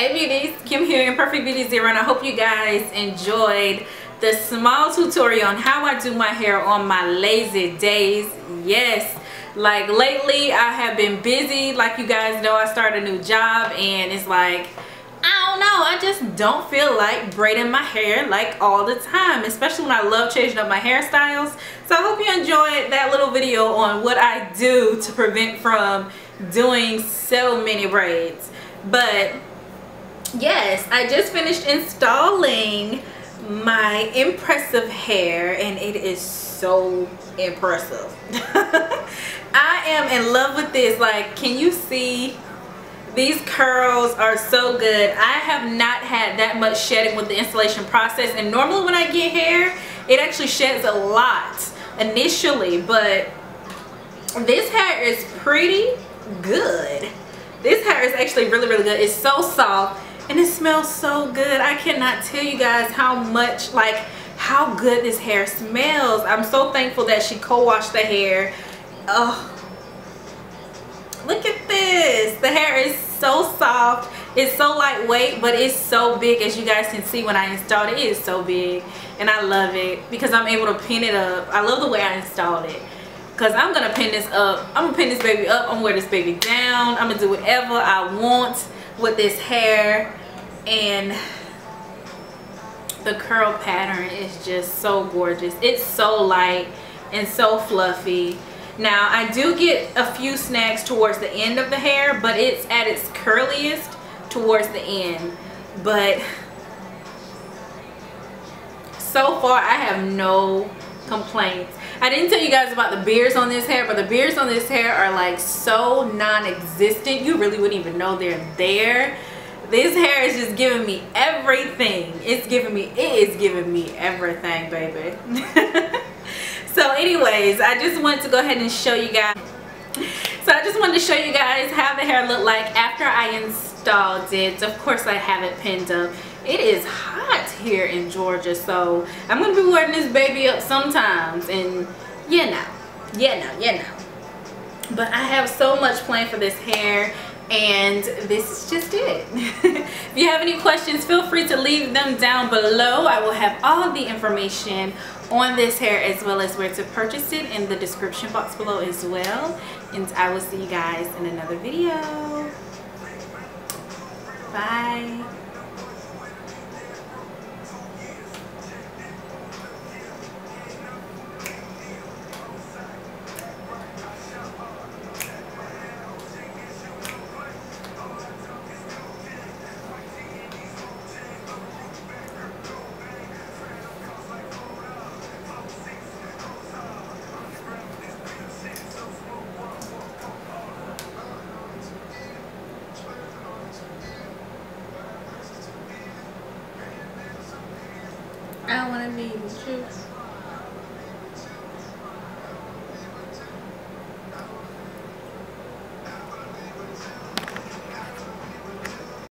Hey beauties, Kim here in perfect Beauty Zero and I hope you guys enjoyed the small tutorial on how I do my hair on my lazy days. Yes, like lately I have been busy. Like you guys know I started a new job and it's like, I don't know, I just don't feel like braiding my hair like all the time. Especially when I love changing up my hairstyles. So I hope you enjoyed that little video on what I do to prevent from doing so many braids. But yes i just finished installing my impressive hair and it is so impressive. I am in love with this. Like can you see? These curls are so good. I have not had that much shedding with the installation process and normally when i get hair it actually sheds a lot initially but this hair is pretty good. This hair is actually really really good. It's so soft and it smells so good. I cannot tell you guys how much like how good this hair smells. I'm so thankful that she co-washed the hair. Oh look at this. The hair is so soft. It's so lightweight but it's so big. As you guys can see when i installed it it is so big. And i love it because i'm able to pin it up. I love the way i installed it. Because i'm gonna pin this up. I'm gonna pin this baby up. I'm gonna wear this baby down. I'm gonna do whatever i want with this hair and the curl pattern is just so gorgeous. It's so light and so fluffy. Now I do get a few snags towards the end of the hair but it's at its curliest towards the end. But so far I have no complaints. I didn't tell you guys about the beards on this hair but the beards on this hair are like so non-existent you really wouldn't even know they're there. This hair is just giving me everything. It's giving me it is giving me everything baby. So anyways i just wanted to go ahead and show you guys so i just wanted to show you guys how the hair looked like after i installed it. Of course i have it pinned up. It is hot here in georgia. So i'm gonna be wearing this baby up sometimes and you know you know you know but i have so much planned for this hair and this is just it. If you have any questions feel free to leave them down below. I will have all of the information on this hair as well as where to purchase it in the description box below as well. And i will see you guys in another video. Bye I don't want to be with you.